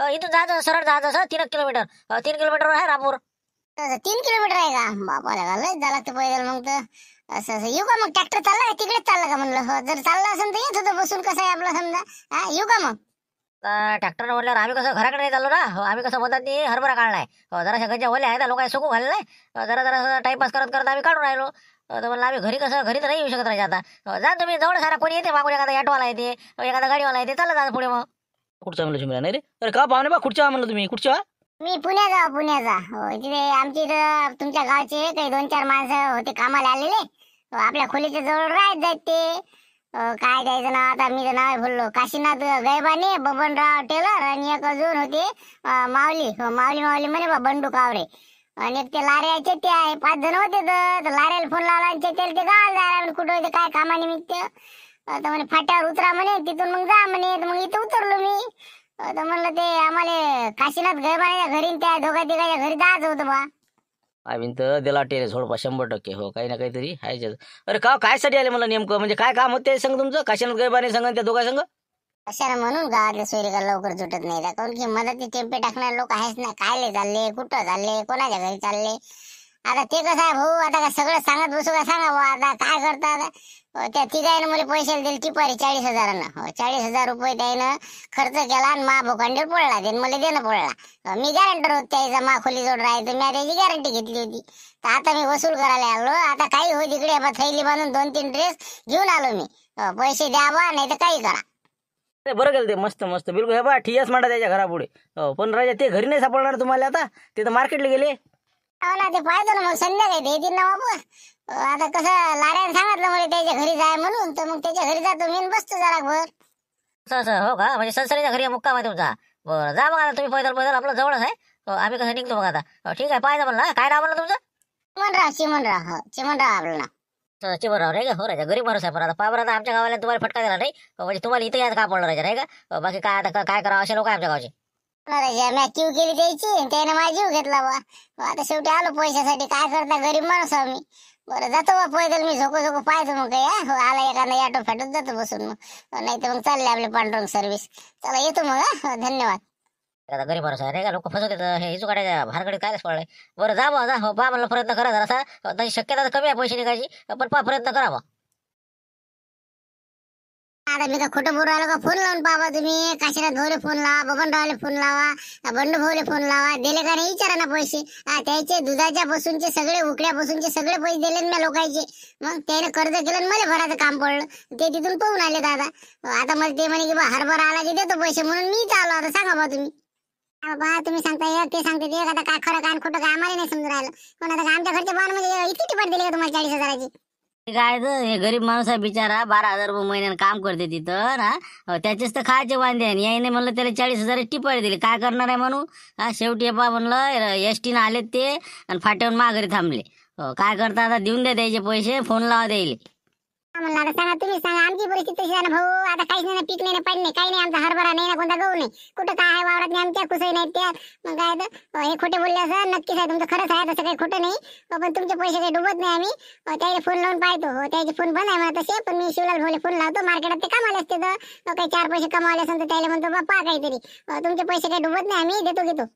अ, इथून जायचं सरळ जायचं असं तीन किलोमीटर. अ, तीन किलोमीटरवर आहे रामपूर. असं तीन किलोमीटर आहे का? बापाला का लय झाला ते पैदल मग तर. असं असं. येऊ का मग? ट्रॅक्टर चालला का? तिकडेच चालला का म्हणलं? हो जर चालला असेल तर येत होतं बसून. कसं आहे आपलं समजा? हा येऊ का मग? ट्रॅक्टर म्हटल्यावर आम्ही कसं घराकडे नाही चाललो ना? हो, आम्ही कसं म्हणतात ते हरभरा काढलाय. हो, जरा गंजा ओले आहे लोक सुकू घालले नाही जरा जरा टाइमपास करत करत आम्ही काढून राहिलो. अ, तर म्हणलं आम्ही घरी कसं घरी तर नाही येऊ शकत राहायचे आता. हो, जा तुम्ही जवळ सारा कोणी येते मागून एखादा ऑटोवाला येते अ, एखादा गाडीवाला येते चाललं जा पुढे मग. कुठचा म्हणलं शिमला नाही रे? अरे का पाहुणे बा कुठच्या म्हणलं तुम्ही कुठच्या मी पुण्याचा पुण्याचा. हो तिथे आमची इथं तुमच्या गावचे काही दोन चार माणसं होते कामाला आलेले. हो, आपल्या खोलीच्या जवळ राहत जात ते. अं, काय द्यायचं नाव आता मी तर नाव बोललो काशीनाथ गैबाने बबनराव टेलर आणि एक अजून होते अं, माऊली. हो, माऊली माऊली म्हणे बा बंडू कावरे. आणि एक ते लाऱ्याचे ते आहे पाच जण होते तर तर लाऱ्याला फोन लावला आणि ते ते गावाला जायला म्हणे कुठं होते काय कामानिमित्त. तर म्हणे फाट्यावर उतरा म्हणे तिथून मग जा म्हणे मग इथं उतरलो मी. तर म्हणलं ते आम्हाला काशीनाथ गैबाच्या घरी त्या दोघा तिघाच्या घरी जायचं होतं बा. आम्ही तर दिला टेरे सोडपा शंभर टक्के. हो काही ना काहीतरी आहे अरे का काय साठी आले मला नेमकं? म्हणजे काय काम होते संग तुमचं? काशीनाथ गैबाने संग त्या दोघा संग? अशाने म्हणून गावातले सोयरीका लवकर सुटत नाही. काऊन की मदती टेम्पे टाकणारे लोक आहेच ना. कायले चालले कुठं चालले कोणाच्या घरी चालले? आता ते कसं आहे भाऊ आता का सगळं सांगत बसू का सांगा भाऊ आता काय करतात अं, हो, त्या तिघायनं मला पैसे दिले टिपारी चाळीस हजारानं. हो चाळीस हजार रुपये त्यानं खर्च केला आणि मा भोकांडीवर पडला ते मला देणं पडला हो, मी गॅरंटर होत त्याचा मा खोली जोड राहायचं मी त्याची गॅरंटी घेतली होती. तर आता मी वसूल करायला आलो आता काही हो तिकडे बा थैली बांधून दोन तीन ड्रेस घेऊन आलो मी. हो, पैसे द्या बा नाही तर काही करा. ते बरं गेलं ते मस्त मस्त. बिलकुल हे बा ठियास मांडा त्याच्या घरापुढे. हो, पण राजा ते घरी नाही सापडणार तुम्हाला आता? ते तर मार्केटला गेले. हो ना ते पाहतो ना मग संध्याकाळी ते येतील ना बाबू. आता कसं लाड्याने सांगितलं मला त्याच्या घरी जाय म्हणून. तर मग त्याच्या घरी जातो मी आणि बसतो जरा भर असं असं हो का? म्हणजे सनसरीच्या घरी मुक्काम आहे तुमचा. बरं जा मग आता तुम्ही पैदल पैदल आपलं जवळच आहे. हो, आम्ही कसं निघतो मग आता. हो, ठीक आहे पाहिजे म्हणलं काय नाव म्हणलं तुमचं? चिमणराव चिमणराव हो चिमणराव आपलं ना असं चिमनराव नाही का? हो राजा गरीब माणूस आहे पण आता. पाबर आता आमच्या गावाला तुम्हाला फटका दिला नाही. हो, म्हणजे तुम्हाला इथं यायचं का पडलं राजा नाही का? हो, बाकी काय आता काय करावं? असे लोक आहे आमच्या गावचे. मी क्यू केली द्यायची त्याने माझी जीव घेतला बा आता शेवटी आलो पैशासाठी. काय करता गरीब माणूस आम्ही मी. बरं जातो बा पैदल मी. झोको झोको पाहतो मग काय हो? आला एखादा ऑटो फाटत जातो बसून मग. हो, नाही तर मग चालले आपले पांडुरंग सर्व्हिस चला येतो मग हा? हो, धन्यवाद. आता गरीब माणूस आहे का? लोक फसवतात. हे हिजू काढायच्या भारकडे कायच पडलंय? बरं जा बा जा. हो पहा म्हणलं प्रयत्न करा जरासा. हो, तशी शक्यता कमी आहे पैसे निघायची. पण पा प्रयत्न करा बा आता मी का खोटं बोलू राहिलो का? फोन लावून पाहा तुम्ही. काशीनाथ भाऊले फोन लावा बबनरावले फोन लावा बंडू भाऊले फोन लावा. दिले का नाही? विचारा ना पैसे. त्याचे दुधाच्या पासूनचे सगळे उकड्या पासूनचे सगळे पैसे दिले ना लोकांचे. मग त्याने कर्ज केलं मला भरायचं काम पडलं. ते तिथून पाहून आले दादा. आता मला ते म्हणे की बा हरभरा आला की देतो पैसे म्हणून मी चालू आता सांगा बा तुम्ही. बा तुम्ही सांगता एक ते सांगते ते. आता काय खरं काय खोटं काय आम्हाला नाही समजून राहिलं. पण आता आमच्या घरचे बाण म्हणजे इतकी टिपट दिली का तुम्हाला चाळीस हजाराची? काय तर हे गरीब माणूस आहे बिचारा बारा हजार रुपये महिन्यानं काम करते तिथं ना त्याचेच तर खायचे वांदे आणि याने म्हणलं त्याला चाळीस हजार टिपाळी दिले. काय करणार आहे म्हणून? हा शेवटी हे पहा म्हणलं एस टीनं आले ते आणि फाट्यावर माघारी थांबले. काय करता आता? देऊन द्या द्यायचे पैसे फोन लावा द्यायले म्हणलं आता सांगा तुम्ही सांगा आमची परिस्थिती तशी झाली भाऊ? आता काहीच नाही ना पीक नाही ना पाणी नाही काही नाही आमचा हरभरा नाही ना कोणता गहू नाही. कुठं काय आहे वावरात नाही आमच्या कुसही नाही त्या मग काय तर अं, हे खोटे बोलले असं नक्कीच आहे तुमचं खरंच आहे तसं काही खोटं नाही. अं, पण तुमचे पैसे काही डुबत नाही आम्ही. अं, त्याला फोन लावून पाहतो. हो त्याचे फोन बंद आहे मला तसे पण मी शिवलाल भोले फोन लावतो. मार्केटात ते कमाले असते तर अं, काही चार पैसे कमावले असेल तर त्याला म्हणतो बाप्पा काहीतरी. अं, तुमचे पैसे काही डुबत नाही आम्ही देतो घेतो.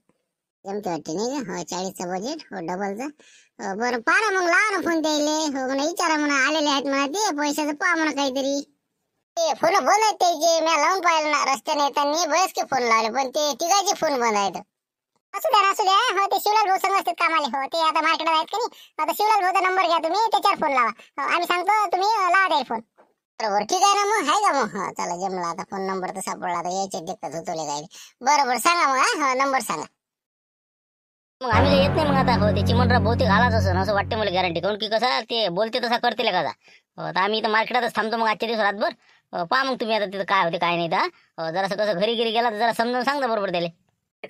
जमते वाटते नाही का हो चाळीसचं बजेट हो डबलचा बरं पारा मग लावा ना फोन द्यायले हो म्हणा विचारा म्हणा आलेले आहेत म्हणा ते पैशाचं पहा म्हणा काहीतरी ते फोन बंद आहेत त्याचे मी लावून पाहिलं ना रस्त्याने येताना बरेचके फोन लावले पण ते तिघाचे फोन बंद आहेत असू द्या असू द्या हो ते शिवलाल भाऊ संघ असतात कामाले हो ते आता मार्केटला आहेत की नाही आता शिवलाल भाऊचा नंबर घ्या तुम्ही त्याच्यावर फोन लावा आम्ही सांगतो तुम्ही लावा द्याल फोन बरोबर ठीक आहे ना मग आहे का मग हा चला जमला आता फोन नंबर तर सापडला आता यायचे दिक्कत होतो काय बरोबर सांगा मग हा हो, नंबर सांगा मग आम्ही येत नाही मग आता. हो त्याची चिमनराव बहुतेक आलाच असं असं वाटते मला गॅरंटी काऊन की कसं ते बोलते तसा करतील का आता हो, आम्ही इथं मार्केटातच थांबतो मग आजच्या दिवस रातभर. हो, पहा मग तुम्ही आता तिथं काय होते काय नाही तर हो, जरासं कसं घरी घरी गेला तर जरा समजावून सांगता बरोबर त्याला.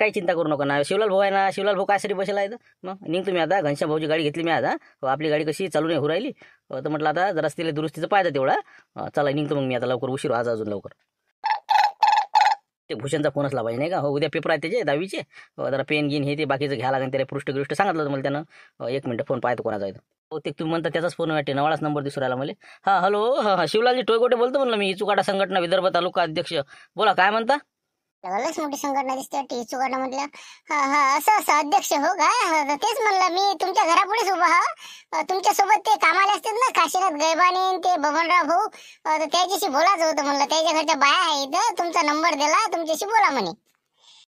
काही चिंता करू नका ना. शिवलाल भाऊ आहे ना शिवलाल भाऊ कायसाठी बसला आहे तर मग निघतो मी आता. घनश्याम भाऊची गाडी घेतली मी आता. आपली गाडी कशी चालू नाही हो राहिली. तर म्हटलं आता जरा तिला दुरुस्तीचं पाहिजे तेवढा. चला निघतो मग मी आता लवकर. उशीर आज अजून लवकर. ते भूषणचा फोन असला पाहिजे नाही का? हो उद्या पेपर आहे त्याचे दहावीचे. हो, जरा पेन गिन हे ते बाकीचं घ्यायला लागेल त्याला पृष्ठगृष्ट सांगितलं होतं मला त्यानं. हो, एक मिनटं फोन पाहतो कोणाचा येतो हो ते तुम्ही म्हणता त्याचाच फोन वाटते नवाळाच नंबर दिसू राहिला मला. हां हॅलो हां शिवलालजी टोयगोटे बोलतो म्हणलं मी इचुकाटा संघटना विदर्भ तालुका अध्यक्ष. बोला काय म्हणता? लस मोठी संघटना दिसते टी सुगर्ण म्हटलं. हा हा असं असं अध्यक्ष हो का तेच म्हणलं मी तुमच्या घरापुढेच उभा हा. तुमच्यासोबत ते कामाला असतात ना काशीनाथ गैबाने ते बबनराव भाऊ. त्याच्याशी बोलायचं होतं म्हणलं त्याच्या घरच्या बाया आहे इथं तुमचा नंबर दिला तुमच्याशी बोला म्हणे.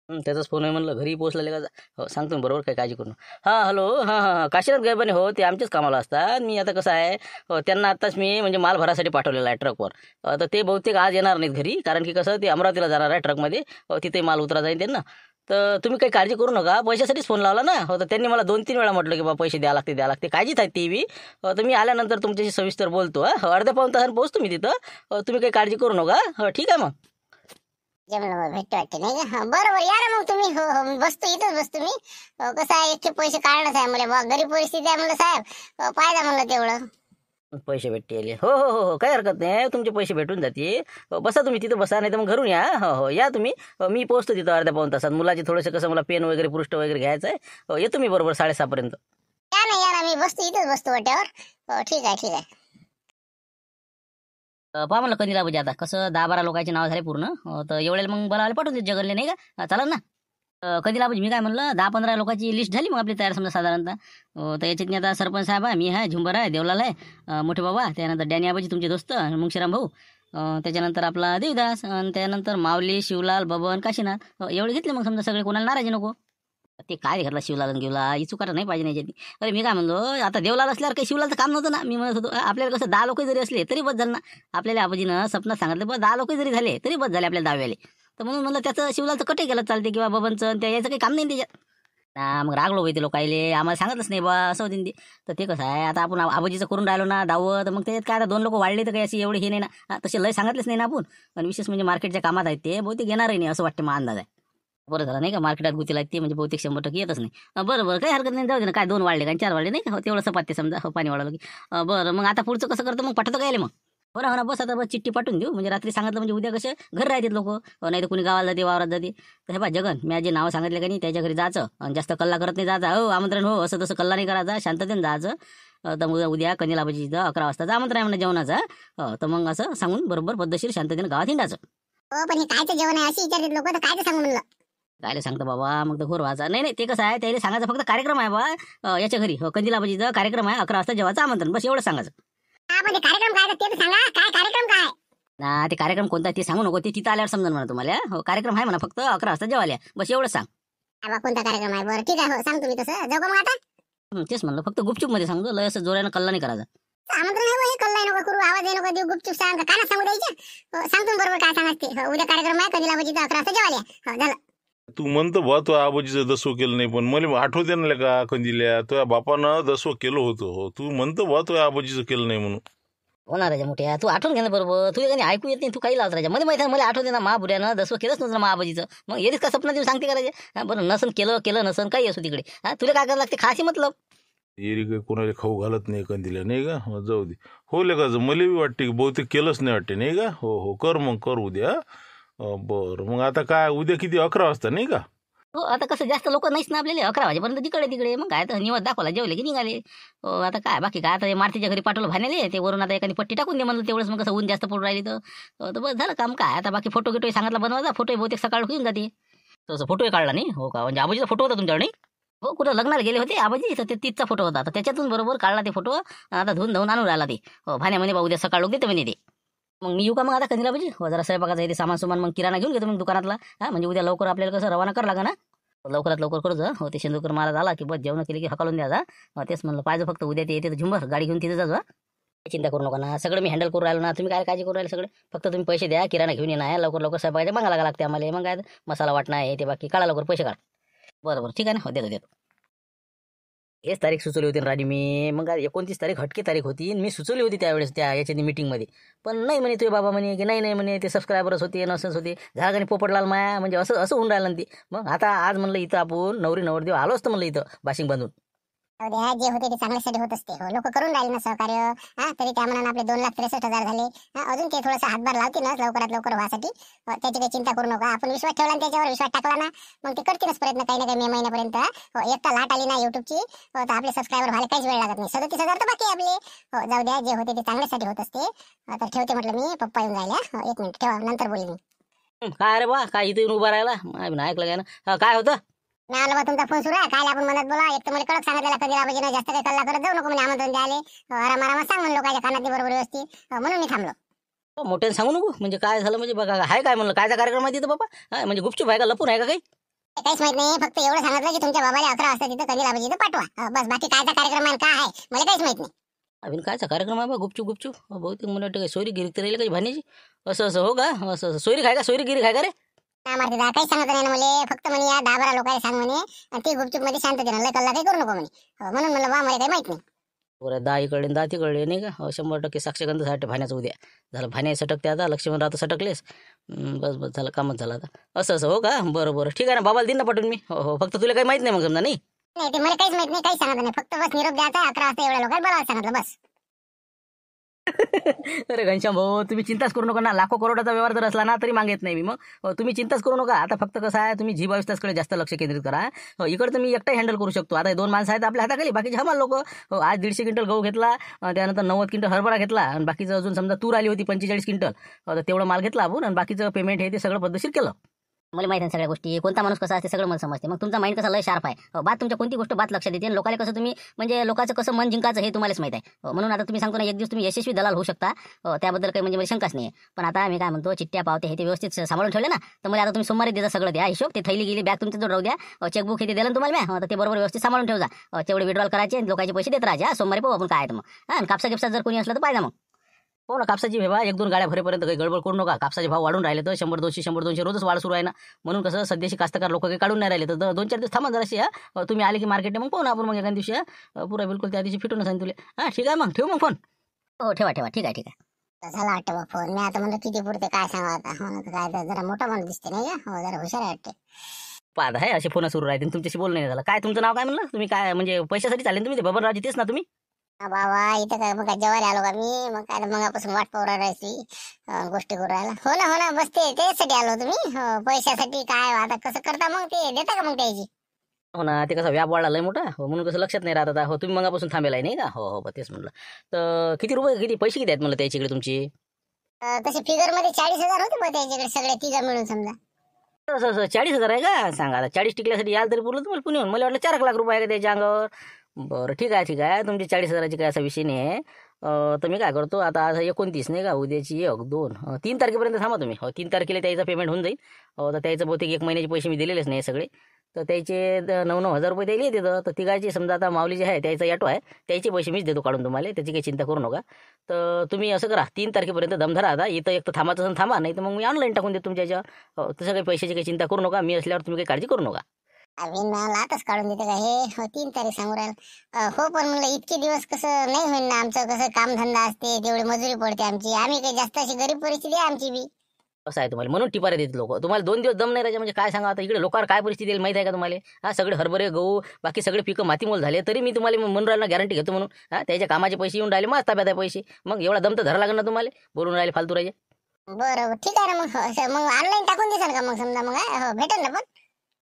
त्याचाच फोन आहे म्हणलं घरी पोहोचलेले का हो सांगतो मी बरोबर काय काळजी करू हां हॅलो हां हां काशीनाथ गायबाने हो ते आमच्याच कामाला असतात. मी आता कसं आहे हो, त्यांना आत्ताच मी म्हणजे माल भरासाठी पाठवलेला आहे ट्रकवर तर ते बहुतेक आज येणार नाहीत घरी कारण की कसं ते अमरावतीला जाणार आहे ट्रकमध्ये हो, तिथे माल उतरा जाईल त्यांना. तर तुम्ही काही काळजी करू नका. पैशासाठीच फोन लावला ना. हो तर त्यांनी मला दोन तीन वेळा म्हटलं की बा पैसे द्या लागते द्या लागते. काळजीत आहे ती बी. हो, तर मी आल्यानंतर तुमच्याशी सविस्तर बोलतो अर्ध्या पाऊन तासानं पोहोचतो मी तिथं. तुम्ही काही काळजी करू नका. हो ठीक आहे मग. जमलं भेटतो वाटते नाही का? बरोबर या ना मग तुम्ही. हो हो मी बसतो इथंच बसतो मी. कसं आहे एकटे पैसे काढणंच आहे मला गरीब परिस्थिती आहे म्हणलं साहेब. पाहिजे म्हणलं तेवढं. पैसे भेटतील. हो हो हो हो काही हरकत नाही. तुमचे पैसे भेटून जातील. अ, बसा तुम्ही तिथं बसा नाही तर मग घरून या हो. हो या तुम्ही. मी पोहोचतो तिथं अर्ध्या पाऊन तासात. मुलाचे थोडंसं कसं मला पेन वगैरे पृष्ठ वगैरे घ्यायचं आहे. येतो मी बरोबर साडेसहापर्यंत. या ना या ना मी बसतो इथंच बसतो वाट्यावर. हो ठीक आहे ठीक आहे. पहा म्हणलं कधी म्हणजे आता कसं दहा बारा लोकांचे नाव झाले पूर्ण. तर एवढ्याला मग बोलावले पाठवून देत जगलले नाही का? चालेल ना? कधी कंदिला मी काय म्हणलं दहा पंधरा लोकांची लिस्ट झाली मग आपली तयार समजा साधारणतः. तर याच्यात आता सरपंच साहेब आहे मी आहे झुंबर आहे देवलाल आहे मोठे बाबा त्यानंतर डॅनी आबाजी तुमचे दोस्त मुंगशीराम भाऊ. त्याच्यानंतर आपला देवदास आणि त्यानंतर माऊली शिवलाल बबन काशीनाथ. एवढे घेतले मग समजा सगळे कोणाला नाराजी नको? ते काय घरला शिवलालन आणि इचुकाटा ही नाही पाहिजे नाही याच्यात अरे मी काय म्हणलो आता देवलाल असल्यावर काही शिवलालचं काम नव्हतं ना. मी म्हणत होतो आपल्याला कसं दहा लोक जरी असले तरी बस झालं ना. आपल्याला आबाजीनं सपनात सांगितलं बस दहा लोक जरी झाले तरी बस झाले आपल्या दहाव्याले. तर म्हणून म्हणलं त्याचं शिवलालचं कटे गेलं चालते किंवा बबनचं त्या याचं काही काम नाही त्याच्यात. ना मग रागलो बाई ते लोकायले. आम्हाला सांगतच नाही बा असं होती ते. तर ते कसं आहे आता आपण आबाजीचं करून राहिलो ना दावं तर मग त्याच्यात काय आता दोन लोक वाढले तर काही अशी एवढे हे नाही ना. तसे लय सांगितलेच नाही ना आपण. पण विशेष म्हणजे मार्केटच्या कामात आहेत ते बहुतेक येणारही नाही असं वाटतं मग अंदाज आहे बरं झालं नाही का? मार्केटात गुती लागते म्हणजे बहुतेक शंभर टक्के येतच नाही. बरं बरं काही हरकत नाही. जाऊ दे ना काय दोन वाढले काय चार वाढले नाही का? हो, तेवढं सपाते समजा हो पाणी वाढवलं की. बरं मग आता पुढचं कसं करतो? मग पाठवतो काय मग? हो ना हो ना बस आता बस चिठ्ठी पाठवून देऊ. म्हणजे रात्री सांगितलं म्हणजे उद्या कसं? घर राहतात लोक. नाही तर कुणी गावाला जाते वावरात जाते. तर हे बा जगन मी जे नावं सांगितले का नाही? त्याच्या घरी जायचं. आणि जास्त कल्ला करत नाही जायचं. हो आमंत्रण हो असं तसं कल्ला नाही करायचा. शांततेने जायचं. तर उद्या उद्या कनिलाबाजी बजी अकरा वाजताचं आमंत्रण आहे जेवणाचा जेवणाचं तर मग असं सांगून बरोबर पद्धतशीर शांततेने गावात हिंडायचं. हो पण हे कायचं जेवण आहे? अशी विचारतात लोक तर कायचं सांगू म्हणलं? कायले सांगतो बाबा मग तर घोर नाही नाही ते कसं आहे त्याला सांगायचं फक्त कार्यक्रम आहे बा याच्या घरी. हो कंदिलाबाजीचा कार्यक्रम आहे अकरा वाजता जेवायचं आमंत्रण. बस एवढं सांगायचं. कार्यक्रम काय ते सांगा. काय कार्यक्रम काय? ना ते कार्यक्रम कोणता ते सांगू नको. ते तिथं आल्यावर समजा म्हणा तुम्हाला हो. कार्यक्रम आहे म्हणा फक्त अकरा वाजता जेवायला. बस एवढं सांग. कोणता कार्यक्रम आहे? बरं ठीक आहे हो सांग तुम्ही तसं. जाऊ मग आता? तेच म्हणलं फक्त गुपचूपमध्ये सांगतो लय असं जोरानं कल्ला नाही करायचा. आमंत्रण आहे हे कल्ला नको करू आवाज नको देऊ गुपचूप सांग. का सांगू द्यायचं? हो, सांग तुम्ही बरोबर काय सांगायचं ते. हो, उद्या कार्यक्रम आहे कधी लावायची अकरा वाजता जेवायला. हो झालं. तू म्हणतो बा तो आबाजीचं दसवं केलं नाही पण मला आठवते ना का कंदिल्या तुझ्या बापानं दसवं केलं होतं. हो तू म्हणतो बा तो आबाजीचं केलं नाही म्हणून. होणार राजा मोठ्या. तू आठवून घे ना बरोबर. तुला काही ऐकू येत नाही तू काही लावत राजा. मध्ये माहिती आहे मला आठवते ना महाबुऱ्यानं दसवं केलंच नव्हतं ना महाबाजीचं मग येतेच का सपना देऊन सांगते का राजा? हा, बरं नसन केलं केलं नसन काही असो तिकडे. हा तुला काय करायला लागते? खासी मतलब. एरी काही कोणाला खाऊ घालत नाही कंदिल्या नाही का? हो जाऊ दे. हो लेका मला बी वाटते की बहुतेक केलंच नाही वाटते नाही का? हो हो कर मग कर उद्या अं, बर. मग आता काय उद्या किती? अकरा वाजता नाही का? हो आता कसं जास्त लोक नाहीच ना आपल्याला. अकरा वाजेपर्यंत तिकडे तिकडे. मग काय तर निवड दाखवला जेवले की निघाले. हो आता काय बाकी काय? आता ते घरी पाठवलं भाण्याले. ते वरून आता एखादी पट्टी टाकून दे म्हणलं तेवढंच मग कसं ऊन जास्त पडून राहिली तर. हो, तर बस झालं काम काय? आता बाकी फोटो गिटो सांगितलं बनवायचा फोटो बहुतेक सकाळ येऊन जाते. तसं फोटोही काढला नाही? हो का? म्हणजे आबाजीचा फोटो होता तुमच्याकडे नाही? हो कुठं लग्नाला गेले होते आबाजी? तर ते तिथचा फोटो होता. तर त्याच्यातून बरोबर काढला ते फोटो आता धुवून धावून आणून राहिला ते. हो भाण्यामध्ये बा उद्या सकाळ लोक देते म्हणे ते. मग मी येऊ का मग आता कधीला पाहिजे हो जरा स्वयंपाकाचं आहे ते सामान सुमान मग किराणा घेऊन घेतो मग दुकानातला. हा म्हणजे उद्या लवकर आपल्याला कसं रवाना करा लागा ना? लवकरात लवकर करू जा. हो ते शेंदूकर महाराज आला की बस जेवण केली की हकालून द्या जा. तेच म्हणलं पाहिजे फक्त उद्या ते येते तर झुंबर गाडी घेऊन तिथे जा काही चिंता करू नका ना. सगळं मी हँडल करू राहिलो ना. तुम्ही काय काळजी करू राहिले सगळे? फक्त तुम्ही पैसे द्या किराणा घेऊन येणार लवकर लवकर स्वयंपाकाचे मागा लागते आम्हाला. मग काय? मसाला वाटणं आहे ते बाकी. काढा लवकर पैसे काढ. बरं बरं. ठीक आहे ना? हो देतो देतो. हेच तारीख सुचवली होती राणी. मी मग एकोणतीस तारीख हटकी तारीख होती. मी सुचवली होती त्यावेळेस त्या याच्यानी मीटिंगमध्ये पण नाही म्हणे तुझे बाबा म्हणे की नाही नाही म्हणे ते सबस्क्रायबर्स होते नसन्स होते. झागाने पोपटलाल माया? म्हणजे असं असं होऊन राहिलं ती ते. मग आता आज म्हणलं इथं आपण नवरी नवरदेव आलो असतं म्हणलं इथं बाशिंग बांधून. उद्या जे होते ते चांगल्यासाठी होत असते. हो लोक करून राहिले ना सहकार्य. हा तरी त्या मनानं आपले दोन लाख त्रेसष्ट हजार झाले. अजून ते थोडंसं हातभार लावतील ना लवकरात लवकर व्हासाठी. त्याची काही चिंता करू नका. आपण विश्वास ठेवला त्याच्यावर विश्वास टाकला ना मग ते करतीलच प्रयत्न काही ना काही मे महिन्यापर्यंत. हो, एकटा लाट आली ना युट्यूबची हो, तर आपले सबस्क्रायबर व्हायला काहीच वेळ लागत नाही. सदतीस हजार तर बाकी आपले. हो जाऊ द्या जे होते ते चांगल्यासाठी होत असते. तर ठेवते म्हटलं मी पप्पा येऊन जायला हो, एक मिनिट ठेवा नंतर बोलेन मी. काय रे बा काय इथे येऊन उभा राहिला? ऐकलं काय ना. काय होतं? मी आलो बा तुमचा फोन सुरू आहे. काय आपण म्हणत बोला. एक तर मला कडक सांगितलेला कधी पाहिजे जास्त काही कल्ला करत जाऊ नको आमंत्रण द्यायला. आराम आरामात सांग म्हणून लोकांच्या कानातली बरोबर व्यवस्थित. म्हणून मी थांबलो. हो, मोठ्याने सांगू नको. म्हणजे काय झालं म्हणजे बघा आहे काय म्हणलं कायचा कार्यक्रम आहे तिथं बाबा? हा, म्हणजे गुपचूप आहे का लपून आहे का काही? ते काहीच माहीत नाही. फक्त एवढं सांगितलं की तुमच्या बाबाला अकरा वाजता तिथं कधी पाहिजे तिथं पाठवा. अं, बस बाकी कायचा कार्यक्रम आहे काय आहे मला काहीच माहीत नाही. अभिन कायचा कार्यक्रम आहे बा गुपचूप गुपचूप? बहुतेक मला वाटतं काय सोयरी गिरी तर राहील काही भाण्याची? असं असं हो का? असं असं सोयरी खाय का सोयरी गिरी खाय का रे? काय दा. काहीच सांगत नाही ना मला. फक्त म्हणे या दहा बारा लोकांना सांग म्हणे. आणि ते गुपचूपमध्ये शांततेनं लय कल्ला काही करू नको म्हणे. म्हणून म्हणलं बा मला काही माहीत नाही. बरं दहा इकडे दहा तिकडे नाही का? हो, शंभर टक्के साक्षगंधसाठी भाण्याचं उद्या. झालं भाण्या सटकते आता. लक्ष्मण राहतं सटकलेस हं, बस बस झालं कामच झालं आता. असं असं हो का? बरं बरं. ठीक आहे ना बाबाला दिन ना पाठवून मी. हो हो. फक्त तुला काही माहीत नाही मग समजा नाही? नाही ते मला काहीच माहीत नाही काहीच सांगत नाही. फक्त बस निरोप द्यायचा अकरा वाजता एवढ्या लोकांना बोलावं सांगितलं बस. अरे घनश्याम भाऊ तुम्ही चिंताच करू नका ना. लाखो करोडाचा व्यवहार जर असला ना तरी मागत नाही मी मग. हो, तुम्ही चिंताच करू नका. आता फक्त कसं आहे तुम्ही जी बावीस तासकडे जास्त लक्ष केंद्रित करा. इकडं इकडचं मी एकटा हँडल करू शकतो. आता दोन माणसं आहेत आपल्या हाताखाली बाकीचे हमाल लोक. हो, आज दीडशे क्विंटल गहू घेतला त्यानंतर नव्वद क्विंटल हरभरा घेतला आणि बाकीचं अजून समजा तूर आली होती पंचेचाळीस क्विंटल. तर तेवढं माल घेतला आपण आणि बाकीचं पेमेंट हे ते सगळं पद्धतशीर केलं. मला माहिती आहे सगळ्या गोष्टी. कोणता माणूस कसा असते सगळं मला समजते. मग तुमचा माइंड कसा लय शार्प आहे? बात तुमच्या कोणती गोष्ट बात लक्षात येते? लोकांना कसं तुम्ही म्हणजे लोकांचं कसं मन जिंकायचं हे तुम्हालाच माहीत आहे. म्हणून आता तुम्ही सांगतो ना एक दिवस तुम्ही यशस्वी दलाल होऊ शकता. त्याबद्दल काही म्हणजे मला शंकाच नाही पण आता मी काय म्हणतो चिठ्ठ्या पावते हे ते व्यवस्थित सांभाळून ठेवले ना तर मला आता तुम्ही सोमवारी देता सगळं द्या. हिशोब ते थैली गेली बॅग तुमच्या जवळ राहू द्या चेकबुक हे ते दिलं ना तुम्हाला मॅ. तर ते बरोबर व्यवस्थित सांभाळून ठेवजा. तेवढे विड्रॉल करायचे लोकांचे पैसे देत राहा सोमवारी पाहू आपण काय आहेत मग. हा, कापसा किपसा जर कोणी असलं तर पाहिजे मग. हो ना कापसाची भेवा एक दोन गाड्या भरेपर्यंत काही गडबड करू नका. कापसाचे भाव वाढून राहिले तर शंभर दोनशे शंभर दोनशे रोजच वाढ सुरू आहे ना. म्हणून कसं सध्याशी कास्तकार लोक काही काढून नाही राहिले. तर दोन चार दिवस थांबा जराशी हा. तुम्ही आले की मार्केटने मग पाहू ना आपण मग एका दिवशी पुरा बिलकुल त्या दिवशी फिटून सांग तुला हां ठीक आहे मग. ठेवू मग फोन हो ठेवा ठेवा. ठीक आहे ठीक आहे. झाला वाटतं बा फोन मी आता म्हणलं किती पुरते काय सांगा आता. काय तर जरा मोठा माणूस दिसते नाही का? हो जरा हुशार वाटते. पाहत आहे असे फोन सुरू राहते तुमच्याशी बोलणं नाही झालं. काय तुमचं नाव काय म्हणलं? तुम्ही काय म्हणजे पैशासाठी चालेल तुम्ही? ते बबनरावजी तेच ना तुम्ही? बाबा इथं काय मग जेवायला आलो का मी? मग काय मगापासून वाट पाहू राहायची गोष्टी करू राहिला. हो ना हो ना बस ते त्यासाठी आलो तुम्ही हो पैशासाठी काय आता कसं करता मग ते? देता का मग त्याची? हो ना ते कसं व्याप वाढला लय मोठा. हो म्हणून कसं लक्षात नाही राहत आता. हो तुम्ही मगापासून थांबेला आहे नाही का? हो हो तेच म्हणलं. तर किती रुपये किती पैसे किती आहेत म्हणलं त्याच्याकडे तुमचे? तसे फिगरमध्ये चाळीस हजार होते पण त्याच्याकडे सगळे तिघं मिळून समजा. चाळीस हजार आहे का? सांगा आता. चाळीस टिकल्यासाठी याल तरी पुरलं तुम्हाला पुण्याहून. मला वाटलं चार लाख रुपये आहे का त्याच्या अंगावर? बरं ठीक आहे ठीक आहे. तुमची चाळीस हजाराची काय असा विषय नाही आहे. तर मी काय करतो आता आज एकोणतीस नाही का उद्याची एक दोन तीन तारखेपर्यंत थांबा तुम्ही. हो तीन तारखेला त्याचं पेमेंट होऊन जाईल. तर त्याचं बहुतेक एक महिन्याचे पैसे मी दिलेलेच नाही सगळे. तर त्याचे द- नऊ नऊ हजार रुपये द्यायला येते तर तिघायची समजा आता माऊली जे आहे त्याचा ॲटो आहे त्याचे पैसे मीच देतो काढून तुम्हाला. त्याची काही चिंता करू नका. तर तुम्ही असं करा तीन तारखेपर्यंत दमधरा आता. इथं एक तर थांबाचं थांबा. नाही तर मग मी ऑनलाईन टाकून देतो तुमच्या याच्यावर. तसं काही पैशाची काही चिंता करू नका. मी असल्यावर तुम्ही काही काळजी करू नका. अभिन मला आताच काढून देते का? हे हो तीन तारीख सांगू राहिला. हो पण म्हणलं इतके दिवस कसं नाही होईल ना आमचं कसं कामधंदा असते तेवढी मजुरी पडते आमची. आम्ही काही जास्त अशी गरीब परिस्थिती आहे आमची बी. असं आहे तुम्हाला? म्हणून टिपारे देत लोक. तुम्हाला दोन दिवस दम नाही राहायचे म्हणजे काय सांगा आता? इकडे लोकांवर काय परिस्थिती येईल माहिती आहे का तुम्हाला? हा सगळे हरभरे गहू बाकी सगळे पिकं मातीमोल झाले. तरी मी तुम्हाला म्हणून राहिला गॅरंटी घेतो म्हणून. हा त्याच्या कामाचे पैसे येऊन राहिले माझ ताब्यात आहे पैसे. मग एवढा दम तर धरा लागेल ना तुम्हाला? बोलून राहिले फालतू राहिले बरं बरं ठीक आहे ना मग. हो, मग ऑनलाईन टाकून देसाल का मग समजा मग? हो भेटेल ना पण?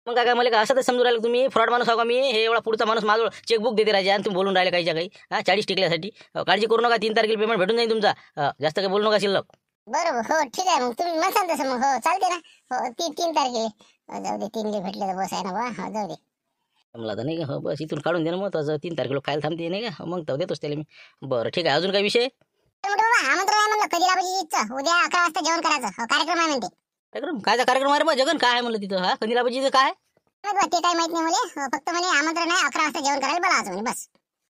मग काय काय मला काय असं तर समजून राहिलं तुम्ही? फ्रॉड माणूस आहो का मी? हे एवढा पुढचा माणूस माझं चेकबुक देते राजा आणि तुम्ही बोलून राहिले काहीच्या काही. हा चाळीस टिकल्यासाठी. हो, काळजी करू नका तीन तारखेला पेमेंट भेटून जाईल तुमचा. हा, जास्त काही बोलू नका शिल्लक. बरं बरं, हो ठीक आहे मग तुम्ही म्हणसाल तसं मग हो चालते ना. हो तीन तीन तारखेला हो, जाऊ दे तीनले भेटले तर बस आहे ना बा हो जाऊ दे. मला तर नाही का? हो बस इथून काढून दे ना मग तसं तीन तारखेला खायला थांबते नाही का? मग तर देतोच त्याला मी. बरं ठीक आहे अजून काही विषय? तर बाबा आमंत्रण आहे म्हणलं कधी इच्छा? उद्या अकरा वाजता जेवण करायचं. हो कार्यक्रम आहे म्हणते. कार्यक्रम? कायचा कार्यक्रम बा जगन. काय आहे म्हणलं तिथं हा? कंदिलाबाजीचं काय माहीत बा, ते काही माहीत नाही मला. हो, फक्त म्हणे आमंत्रण आहे अकरा वाजता जेवण करायला बोलावं म्हणे बस.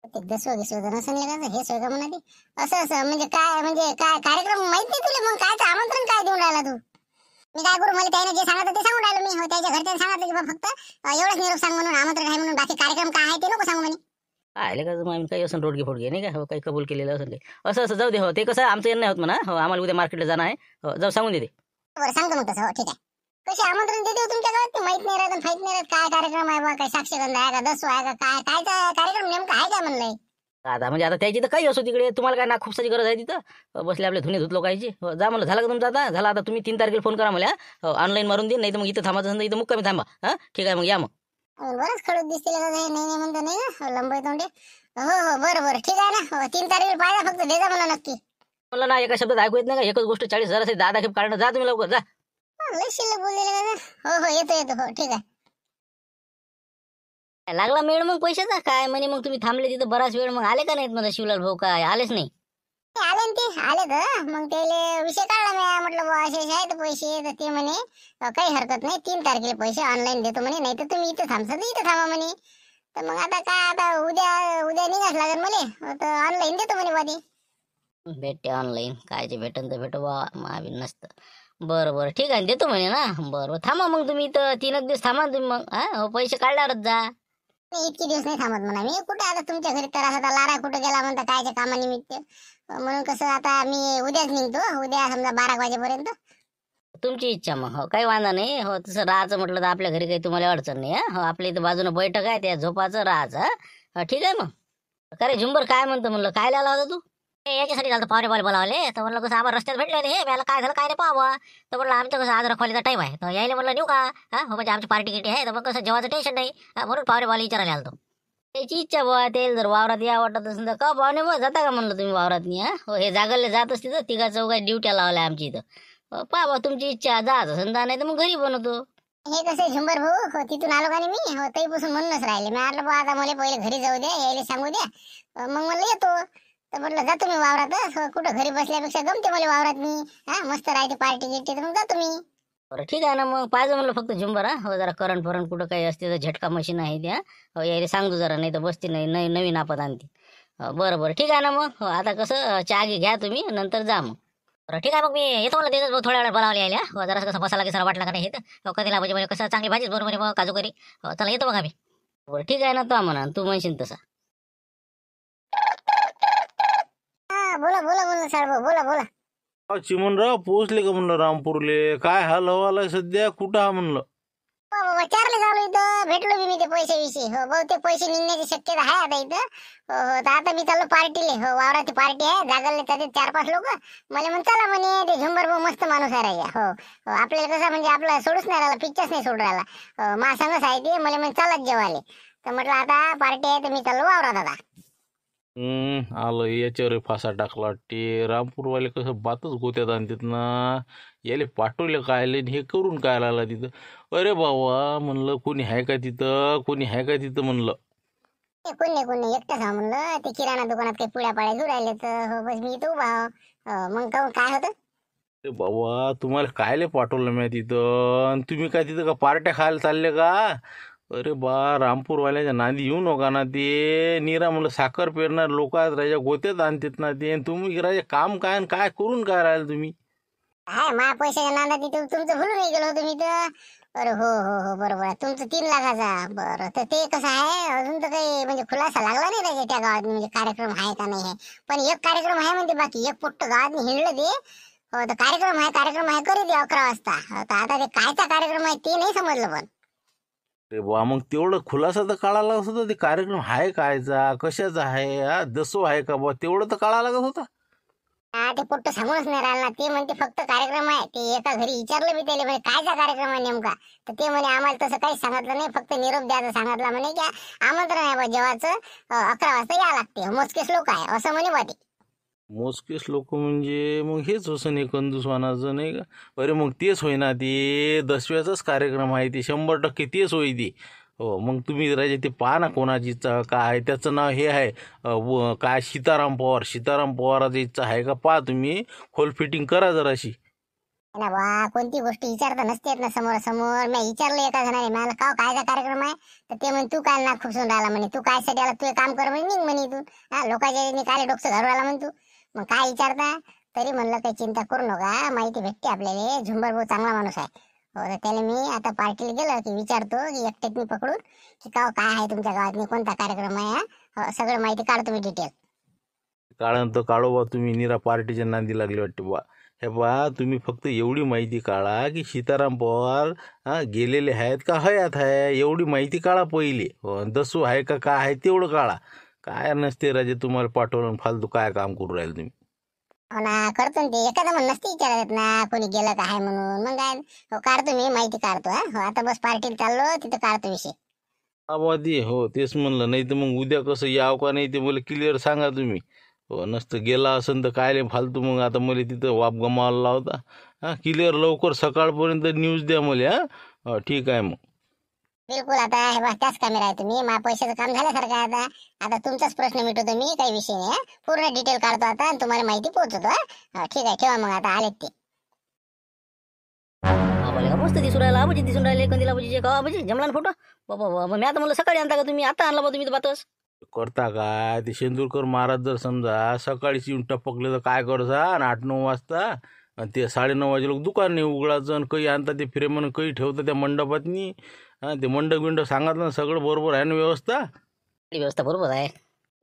ते दसवं गिसवं तर नसेल का हे सोय का म्हणा असं असं म्हणजे काय म्हणजे काय कार्यक्रम माहीत नाही तुला मग काय आमंत्रण काय देऊन राहिला तू? मी काय करू मला त्याने जे सांगितलं ते सांगून राहिलो मी. हो त्याच्या घरच्यांनी सांगितलं की बा फक्त अं, एवढंच निरोप सांग म्हणून आमंत्रण आहे म्हणून बाकी कार्यक्रम काय आहे ते नको सांगू म्हणे. आले का मग आम्ही काही असं रोडगे फोडगे नाही का? हो काही कबूल केलेलं असं असं असं जाऊ दे हो ते कसं आमचं येणं होत म्हणा. हो आम्हाला उद्या मार्केटला जाणं आहे. हो जाऊ सांगून देते बरं सांगतो मग तसं. हो ठीक आहे. कशी आमंत्रण देते हो तुमच्या गावात? ते माहीत नाही राहत माहीत नाही राहत काय कार्यक्रम आहे बा काय साक्षगंध आहे का दसवा आहे का काय कायचा कार्यक्रम नेमका आहे काय म्हणलंय? आता म्हणजे आता त्याची तर काही असो तिकडे तुम्हाला काय ना खूपसाची गरज आहे तिथं? बसले आपले धुणे धुत लोकांची हो, जा म्हणलं झालं का तुमचं आता? झालं आता तुम्ही तीन तारखेला फोन करा मला ऑनलाईन मारून देईन नाही तर मग इथं थांबायचं असेल तर इथं मुक्कामी थांबा. हां ठीक आहे मग या मग. बरंच खडूत दिसते का नाही नाही म्हणतो नाही ना? हो, लंबे तोंडे. हो हो बरं बरं ठीक आहे ना? तीन तारखेला पाहिजे फक्त दे जा मला नक्की. म्हणलं ना एका शब्दात ऐकू येत नाही का? एकच गोष्ट चाळीस हजारासाठी दहा दहा खेप काढणं. जा तुम्ही लवकर जा. लय शिल्लक बोललेले का हो हो येतो येतो. हो ठीक आहे. लागला मेळ मग पैशाचा? काय म्हणे मग तुम्ही थांबले तिथं बराच वेळ मग आले का नाहीत मला शिवलाल भाऊ काय? आलेच नाही. ते आले ना ते आले तर मग त्याले विषय काढला मी. म्हटलं बुवा असे असे आहेत पैसे. तर ते म्हणे अ, काही हरकत नाही. तीन तारखेला पैसे ऑनलाईन देतो म्हणे. नाही तर तुम्ही इथं थांबसा तर इथं थांबा म्हणे. तर मग आता काय? आता उद्या उद्या निघाच लागेल मला. तर ऑनलाईन देतो म्हणे वादी भेटते ऑनलाईन कायचे भेटन तर भेटो बा महावीर नसतं बरं बरं. ठीक आहे देतो म्हणे ना. बरं बरं. थांबा मग तुम्ही इथं तीन एक दिवस थांबा ना तुम्ही मग. हा हो, पैसे काढल्यावरच जा. नाही इतके दिवस नाही थांबत म्हणा. मी कुठे आता तुमच्या घरी तर आता लारा कुठे गेला म्हणता कायच्या कामानिमित्त? म्हणून कसं आता मी उद्याच निघतो. उद्या समजा बारा वाजेपर्यंत. तुमची इच्छा मग. हो काही वांधा नाही. हो तसं राहायचं म्हटलं तर आपल्या घरी काही तुम्हाला अडचण नाही हा. हो आपल्या इथं बाजूनं बैठक आहे त्या झोपाचं राहायचं ठीक आहे मग. का रे झुंबर काय म्हणतो म्हणलं? काय आला होता तू? याच्यासाठी झालं पावरे बॉल बोलावले. तर म्हणलं कसं आम्हाला रस्त्यात भेटले होते हे? मला काय झालं काय नाही पाहावं? तर म्हणलं आमचं कसं आज रखवालीचा टाईम आहे. तर यायला म्हणलं नेऊ का? हा? हो, म्हणजे आमची पार्टी किटी आहे. तर मग कसं जेवायचं टेन्शन नाही. म्हणून पावरे बॉल विचारायला आलो त्याची इच्छा बुवा तेल जर वावरात या वाटत असेल तर का पाहुणे मग जाता का म्हणलं तुम्ही वावरात नाही हो हे जागरले जात असते तर तिघा चौघा ड्युट्या लावल्या आमची इथं. पाहा बा तुमची इच्छा जात असेल जा नाही तर मग घरी बनवतो. हे कसं झुंबर भाऊ? हो तिथून आलो का नाही मी? हो तईपासून म्हणूनच राहिले. मी आलो बा आता मला पहिले घरी जाऊ द्या यायला सांगू द्या. मग म्हणलं येतो. तर म्हटलं जातो मी वावरात कुठं घरी बसल्यापेक्षा जमते मला वावरात मी. हा मस्त राहते पार्टी गिट्टी तर मग जातो मी बरं ठीक आहे ना मग पाहिजे म्हणलं फक्त झुंबर हा. हो जरा करंट फरंट कुठं काही असते तर झटका मशीन आहे त्या. हो यायला सांगतो जरा नाही तर बसते नाही नवी नवीन आपत आणते हो, बरं बरं ठीक आहे ना मग. हो आता कसं चहा घ्या तुम्ही नंतर जा मग. बरं ठीक आहे मग मी येतो मला देतो थोड्या वेळा बोलावले यायला. हो जरा कसं मसाला किसाला वाटला का नाही येतं. हो, कधीला म्हणजे म्हणजे कसं चांगली भाजीच बरोबर मग काजू करी हो चला येतो बघा मी. बरं ठीक आहे ना तो म्हणा तू म्हणशील तसा हा बोला बोला बोला सर बोला बोला. अहो, चिमणराव पोहोचले का म्हणलं रामपूरले? काय हाल हवाला सध्या कुठं हा म्हणलं? हो बाबा चारले झालो इथं. भेटलो मी मी ते पैसे विषयी हो बहुतेक पैसे निघण्याची शक्यता आहे आता इथं. हो हो तर आता मी चाललो पार्टीले. हो वावराची पार्टी आहे. जागरले त्याचे चार पाच लोक. मला म्हण चला म्हणे ते झुंबर भाऊ मस्त माणूस आहे राजा. हो हो आपल्याला कसं म्हणजे आपला सोडूच नाही राहिला पिक्चरच नाही सोडून राहिला. हो मा संगच आहे ते. मला म्हण चलाच जेवाले. तर म्हटलं आता पार्टी आहे तर मी चाललो वावरात आता. हम्म, आलं याच्यावर फासा टाकला वाटते. रामपूरवाले कसं बातच गोत्यात आणतात ना. याले पाठवले काय आले आणि हे करून काय आला तिथं? अरे बाबा म्हणलं कोणी आहे का तिथं? कोणी आहे का तिथं म्हणलं. ते कोण नाही कोण नाही एकटंच हा म्हणलं. ते किराणा दुकानात काही पुड्या पाड्या घेऊन राहिले तर. हो बस मी इथं उभा आहो. मग काहून काय होतं? अरे बाबा तुम्हाला कायले पाठवलं मी तिथं? आणि तुम्ही काय तिथं का पार्ट्या खायला चालले का? अरे बा रामपूरवाल्याच्या नांदी येऊ नका ना ते. निरा म्हणलं साखर पेरणार लोक आहेत राजा गोत्यात आणतात ना ते. आणि तुम्ही राजा काम काय आणि काय करून काय राहिले तुम्ही? हाय मा पैशाच्या नांदा तिथे तुमचं भुलून नाही गेलो तुम्ही तर. अरे हो हो हो बरोबर आहे. तुमचं तीन लाखाचा. बरं तर ते कसं आहे अजून तर काही म्हणजे खुलासा लागला नाही त्याच्या त्या गावात. म्हणजे कार्यक्रम आहे का नाही आहे. पण एक कार्यक्रम आहे म्हणते बाकी एक पोट्ट गावात हिंडलं ते. हो तर कार्यक्रम आहे कार्यक्रम आहे करू दे अकरा वाजता. हो, तर आता ते कायचा कार्यक्रम आहे ते नाही समजलं पण. अरे बा मग तेवढं खुलासा तर काढायला लागत होता ते कार्यक्रम आहे कायचा कशाचा आहे? हा दसो आहे का बा तेवढं तर काढायला लागत होता. हा ते पोट्ट समोरच नाही राहिला. ते म्हणते फक्त कार्यक्रम आहे. ते एका घरी विचारलं मी त्याला म्हणजे कायचा कार्यक्रम आहे नेमका? तर ते म्हणे आम्हाला तसं काही सांगितलं नाही. फक्त निरोप द्यायचं सांगितलं. म्हणे की आमंत्रण आहे बा जेवाचं अकरा वाजता या लागते. मोजकेच लोक आहे. असं म्हणे बा ते. मोजकेच लोक म्हणजे मग हेच होसं नाही कंदुसवानाचं नाही का? अरे मग तेच होईना ते. दसव्याचाच कार्यक्रम आहे ते. शंभर टक्के तेच होई ते. हो मग तुम्ही राजे ते पहा ना कोणाची इच्छा काय आहे त्याचं नाव हे आहे. व- काय सीताराम पवार. सीताराम पवाराचं इच्छा आहे का? पहा तुम्ही. खोल फिटिंग करा जराशी. ना बा कोणती गोष्ट विचारता नसतेत ना समोर समोर. मी विचारलं एका जणाने मला काय कायचा कार्यक्रम आहे? तर ते म्हणे तू काय ना खुपसून राहिला म्हणे? तू काय साठी आला? तू काम कर म्हणे निघ म्हणे तू हा लोकांच्या याने काय डोकं घालून राहिला म्हणे तू. मग काय विचारता? तरी म्हणलं काही चिंता करू नका माहिती भेटते आपल्याला झुंबर भाऊ चांगला माणूस आहे. हो तर त्याला मी आता पार्टीला गेलो की विचारतो की एकट्यात मी पकडून की का काय आहे तुमच्या गावात कोणता कार्यक्रम आहे हो, सगळं माहिती काढतो मी डिटेल काढा तर काढो बा तुम्ही निरा पार्टीच्या नांदी लागली वाटते बा. हे बा तुम्ही फक्त एवढी माहिती काढा की सीताराम पवार गेलेले आहेत का हयात आहे एवढी माहिती काढा पहिली. दसू हो, आहे का काय आहे तेवढं काढा. काय नसते राजे तुम्हाला पाठवलं फालतू काय काम करू राहिले तुम्ही? हो ना करतो ना ते. एखादं म्हणून नसते विचारत ना कोणी गेलं का आहे म्हणून. मग काय हो काढतो मी माहिती काढतो हा. हो आता बस पार्टीला चाललो तिथं काढतो विषय. आबादी हो तेच म्हणलं. नाही तर मग उद्या कसं याव का नाही ते मला क्लिअर सांगा तुम्ही. हो नसतं गेला असन तर काय फालतू मग आता मला तिथं वाप गमावायला लावता हां क्लिअर लवकर सकाळपर्यंत न्यूज द्या मला हां. हो, ठीक आहे मग. बिलकुल आता हे बघ त्याच कामी राहतो मी मा पैशाचं काम झाल्यासारखं आहे आता. आता तुमचाच प्रश्न मिटवतो मी काही विषय नाही हं. पूर्ण डिटेल काढतो आता आणि तुम्हाला माहिती पोहोचवतो ठीक आहे ठेवा मग आता आलेत ते. मस्त दिसून राहिला? आबाजी दिसून राहिले कंदीला आबाजीचे का? आबाजी जमला ना फोटो बाबा बाबा मी आता म्हणलं सकाळी आणता का तुम्ही? आता आणला बा तुम्ही तर बातच. करता काय ते शेंदूरकर महाराज जर समजा सकाळीच येऊन टपकले तर काय करसा? आणि आठ नऊ वाजता आणि ते साडेनऊ वाजे लोक दुकान नाही उघडायचं आणि काही आणता ते फ्रेमन काही ठेवतं त्या मंडपातनी. हां ते मंडप बिंडप सांगितलं ना सगळं बरोबर आहे ना व्यवस्था? इकडे व्यवस्था बरोबर आहे.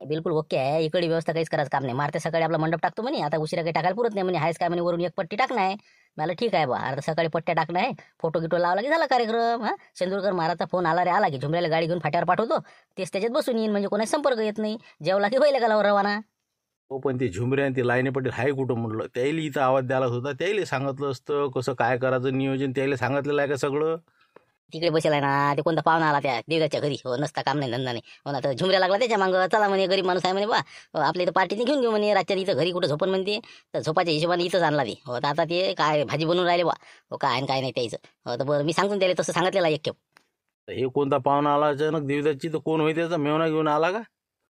बिलकुल ओके आहे. इकडे व्यवस्था काहीच करायचं काम नाही. मारते सकाळी आपला मंडप टाकतो म्हणे. आता उशिरा काही टाकायला पुरत नाही म्हणे. हायच काय म्हणे? वरून एक पट्टी टाकणं आहे. मला ठीक आहे बा. आता सकाळी पट्ट्या टाकणं आहे. फोटो गिटो लावला की झाला कार्यक्रम हा? शेंदूरकर महाराजचा फोन आला रे आला की. झुमऱ्याला गाडी घेऊन फाट्यावर पाठवतो. तेच त्याच्यात बसून येईन. म्हणजे कोणाचा संपर्क येत नाही. जेवला की होईल का रवाना. हो पण ते झुमरे आणि ते लाईने पटेल हाय कुठं म्हटलं त्याला इथं आवाज द्यायला होता. त्याला सांगितलं असतं कसं काय करायचं नियोजन. त्याला सांगितलेलं आहे का सगळं? तिकडे बसेल आहे ना ते कोणता पाहुणा आला त्या देगाच्या घरी. हो नसता काम नाही धंदा नाही. हो ना तर झुमऱ्या लागला त्याच्या मागं. चला म्हणे गरीब माणूस आहे म्हणे बा. आपल्या इथं पार्टीने घेऊन घेऊ म्हणे रातच्या इथं घरी कुठं झोपण म्हणते. तर झोपाच्या हिशोबाने इथंच आणला ते. हो तर आता ते काय भाजी बनवून राहिले बा. हो काय आणि काय नाही त्याचं. हो तर बरं मी सांगतो ना त्याला तसं सांगितलेलं एक खेप हे कोणता पाहुणा आला अचानक देवदाची तर कोण होई त्याचा? मेवना घेऊन आला का?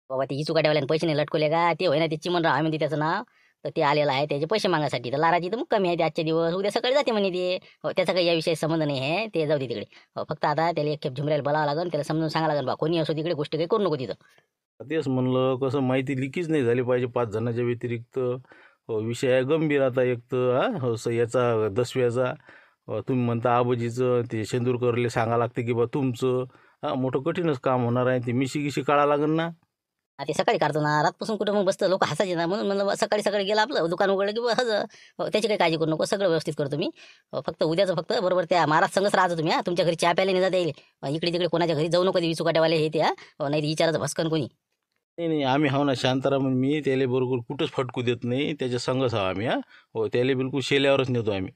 बाबा ते इचू काट्यावाल्याने पैसे नाही लटकवले का? ते होय ना ते चिमनराव आहे म्हणते त्याचं नाव. तर ते आलेलं आहे त्याचे पैसे मागण्यासाठी तर लाराची तर मग कमी आहे ते आजच्या दिवस उद्या सकाळी जाते म्हणे ते. हो त्याचा काही याविषयी संबंध नाही आहे ते जाऊ दे तिकडे. हो फक्त आता त्याला एक खेप झुमऱ्याला बोलावं लागेल त्याला समजून सांगा लागेल बा कोणी असो तिकडे गोष्ट काही करू नको तिथं. तेच म्हणलं कसं माहिती लिकीच नाही झाली पाहिजे पाच जणांच्या व्यतिरिक्त. हो, विषय आहे गंभीर आता एक तर हा हो, याचा दसव्याचा. हो, तुम्ही म्हणता आबाजीचं ते शेंदूरकरले सांगा लागते की बा तुमचं. हा मोठं कठीणच काम होणार आहे ते मिशी गिशी काढा लागेल ना. हा, ते सकाळी काढतो ना रातपासून कुठं मग बसतं लोक हसायचे ना म्हणून म्हणलं सकाळी सकाळी गेलं आपलं दुकान उघडलं की हज. त्याची काही काळजी करू नको सगळं व्यवस्थित करतो मी. हो, फक्त उद्याचं फक्त बरोबर त्या महाराज संघच राहतो तुम्ही हा. तुमच्या घरी चहा प्यायला नाही जाता येईल इकडे तिकडे कोणाच्या घरी जाऊ नको ते विचू काट्यावाले हे ते हा. हो, नाही विचारायचं भस्कन कोणी. नाही नाही आम्ही हाव ना शांताराम मी त्याला बरोबर कुठंच फटकू देत नाही त्याच्या संघच आहो आम्ही हा. हो त्याला बिलकुल शेल्यावरच नेतो आम्ही.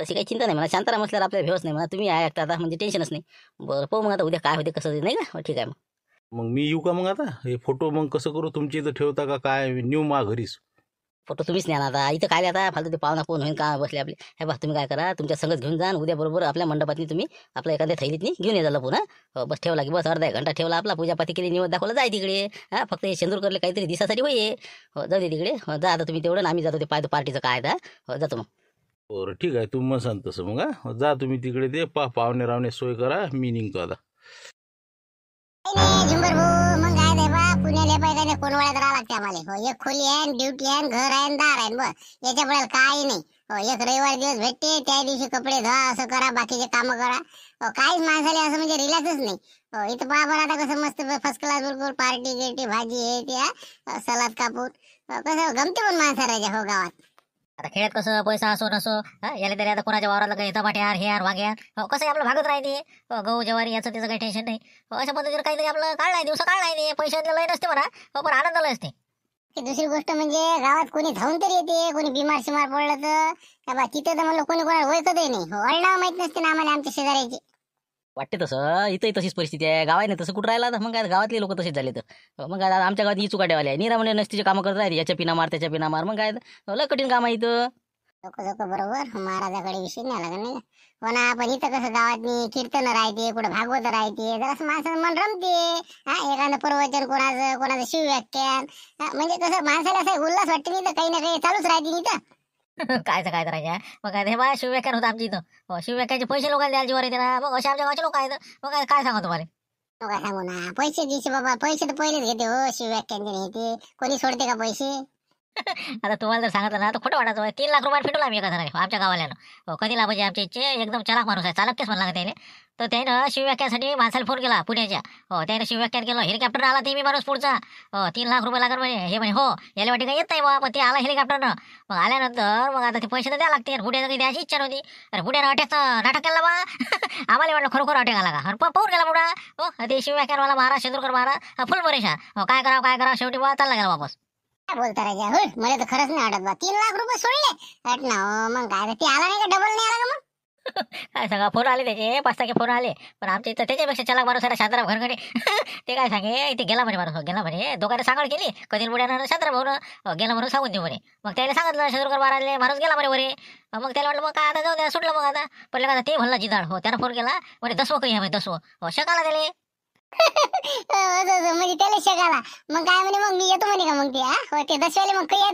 तशी काही चिंता नाही मला शांताराम असल्यावर आपल्याला भेवच नाही म्हणा तुम्ही आहे आता म्हणजे टेन्शनच नाही. बरं पाहू मग आता उद्या काय होते कसं नाही का? हो, ठीक आहे मग. मग मी येऊ का मग आता? हे फोटो मग कसं करू? तुमच्या इथं ठेवता का? काय? नेऊ मा घरीच फोटो तुम्हीच न्या ना आता. इथं काय आता? फालतू ते पाहुणा कोण होईल का बसले आपले? हे बा तुम्ही काय करा? तुमच्या संगत घेऊन जा आणि उद्या बरोबर आपल्या मंडपातनी तुम्ही आपल्या एखाद्या थैलीतनी घेऊन येजा पुन्हा हो, बस ठेवला की बस अर्धा एक घंटा ठेवला आपला. पूजापाती केली निवड दाखवला. जाय तिकडे हा. फक्त हे शेंदूर करले काहीतरी दिसासाठी होई हो. जाऊ दे तिकडे. हो, जा आता तुम्ही तेवढं आम्ही जातो ते पाहतो पार्टीचं काय आहे ते. हो जातो मग. बरं ठीक आहे. तुम्ही मग सांग तसं मग हा. जा तुम्ही तिकडे ते. पा पाहुणे रावणे सोय करा. मी निघतो आता. नाही झुंबर भाऊ मग काय ते बा पुण्याला पाहिजे कोणवाड्यात राहा लागते आम्हाला. हो एक खोली आहे ड्युटी आहे घर आहे दार आहे बस. याच्या काही नाही. हो एक रविवार दिवस भेटते त्या दिवशी कपडे धुवा असं करा बाकीचे कामं करा. हो काहीच माणसाला असं म्हणजे रिलॅक्सच नाही. हो इथं पहा बरं आता कसं मस्त फर्स्ट क्लास बिलकुल पार्टी गिर्टी भाजी हे ते सलाद कापून. हो, कसं गमते पण माणसं राजा हो गावात. आता खेळत कसं पैसा असो नसो याला तरी आता कोणाच्या वावराला काही टमाटे यार हे यार वाघ हो, कसं आपलं भागत राहते. हो, गहू ज्वारी याचं त्याचं काही टेन्शन नाही. हो, अशा पद्धतीने काहीतरी आपलं काढलाय दिवस काढलाय नाही पैशातलं लय नसते म्हणा. हो पण आनंद लय असते. दुसरी गोष्ट म्हणजे गावात कोणी धावून तरी येते कोणी बिमार शिमार पडलं तर. का तिथं तर म्हणलं कोणी कोणाला ओळखतही नाही. हो माहीत नसते ना आम्हाला आमच्या शेजाऱ्याची. वाटते तसं. इथंही तशीच परिस्थिती आहे. गावाय नाही तसं कुठं राहिला तर मग काय गावातले लोक तसेच झाले तर मग आता आमच्या गावात ही चुकाट्यावाले आहे. निरा म्हणजे नसतीचे कामं करत राहते याच्या पिना मार त्याच्या पिना मार. मग काय लय कठीण काम आहे इथं. लोक लोक बरोबर. महाराजाकडे विषय नाही लागत नाही का? हो ना पण इथं कसं गावात कीर्तन राहते कुठं भागवत राहते जरासं माणसाचं मन रमते. हा एखादं प्रवचन कोणाचं कोणाचं शिवव्याख्यान हा, म्हणजे कसं माणसाला असं उल्हास वाटते नाही तर काही ना काही चालूच राहते नाही तर कायचं काय करायचं मग काय हे बा शिवव्याख्यान होतं आमच्या इथं. हो, शिवव्याख्याचे पैसे लोकांना द्यायला जीवर येते ना. मग असे आमच्या गावचे लोक आहेत. मग काय काय सांगा तुम्हाला? हो सांगू ना. पैसे दिसे बाबा. पैसे तर पहिलेच घेते हो शिवव्याख्यान घेते कोणी सोडते का पैसे? आता तुम्हाला जर सांगितलं ना तर खोटं वाटायचं तीन लाख रुपये फिटवला आम्ही एका जणाने आमच्या गावाल्यानं. हो, कधी लाभायचे आमच्या इच्छे एकदम चलाक माणूस आहे चालकच म्हणला त्याने तर त्यानं शिवव्याख्यासाठी माणसाला फोन केला पुण्याच्या. हो त्यानं शिवव्याख्यान केलं हेलिकॉप्टर आला ते मी माणूस पुढचा. हो तीन लाख रुपये लागणार म्हणे हे म्हणे हो याला वाटे काय येत नाही बा मग ते आला हेलिकॉप्टरनं मग आल्यानंतर मग आता ते पैसे तर द्या लागते पुढे काही द्यायची इच्छा नव्हती. अरे पुढे अटॅकचं नाटक केलं बा आम्हाला वाटलं खरोखर अटॅक आला का अरे प- पाहून गेला पुढा हो ते शिवव्याख्यानवाला महाराज शेंदूरकर महाराज फुल परेशान. हो काय करावं काय करावं शेवटी बा चालला गेला वापस. काय बोलता राजा हो मला तर खरंच नाही वाटत बा. तीन लाख रुपये सोडले. वाट ना हो, मग काय ते आला नाही का? डबल नाही आला का मग? काय सांगा फोन आले त्याचे. पाच टाके फोन आले. पण आमच्या इथं त्याच्यापेक्षा चला माणूस आहे शांताराम घरकडे ते काय सांगे इथे गेला म्हणे माणूस. गेला म्हणे. दोघांना सांगड केली. कधी बुड्यानं शांताराम भाऊ गेला म्हणून सांगून देऊ म्हणे. मग त्याला सांगितलं शत्रुकर मारायला. माणूस गेला म्हणे वरे. मग त्याला वाटलं मग काय आता जाऊ द्या सुटलं मग आता. पडलं का ते म्हणलं जिदाळ हो त्यानं फोन केला. म्हणे दसवं काही आहे दसवं. हो शकाला त्याला. म्हणजे त्याला शेकाला मग काय म्हणे मग मी येतो म्हणे का मग ते हा? हो, ते दसवाले मग काही आहे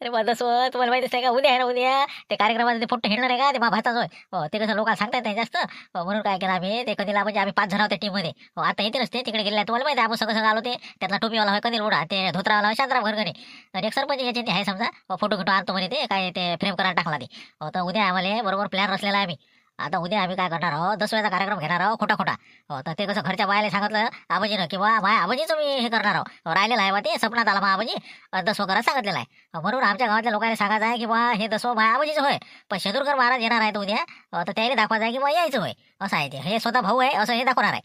अरे मग दसव तुम्हाला माहिती आहे का? उद्या आहे ना उद्या. ते कार्यक्रमात ते फोटो खेळणार आहे का? ते मा भाताच होय हो ते कसं लोकांना सांगतात नाही जास्त. हो, म्हणून काय केलं आम्ही ते कधीला म्हणजे आम्ही पाच जण होते टीममध्ये हो आता येते नसते तिकडे गेले तुम्हाला माहिती आपण सगळं सगळं आलो ते. त्यातला टोपीवाला होय कधी लोडा ते धोत्रावाला होय शांतराम घरगणे तर एक सरपंच याचे ते आहे समजा. हो, फोटो घेतो आणतो म्हणे ते काय ते फ्रेम करायला टाकला ते. हो तर उद्या आम्हाला बरोबर प्लॅन रचलेला आहे आम्ही. आता उद्या आम्ही काय करणार आहोत? दस वेळेचा कार्यक्रम घेणार आहोत खोटा खोटा हो तर ते कसं घरच्या बायाला सांगितलं आबाजीनं किंवा माझ्या आबाजीचं मी हे करणार आहोत. हो, राहिलेलं आहे बा ते सपनात आला मा आबाजी. अं, दसवं करा सांगितलेलं आहे. हो, म्हणून आमच्या गावातल्या लोकांना सांगायचं आहे की बा हे दसवं माझ्या आबाजीचं होय. पण शेदूरकर महाराज येणार आहेत उद्या. हो, तर त्याला दाखवायचं आहे की बा यायचं होय. असं आहे ते. हे स्वतः भाऊ आहे असं हे दाखवणार आहे.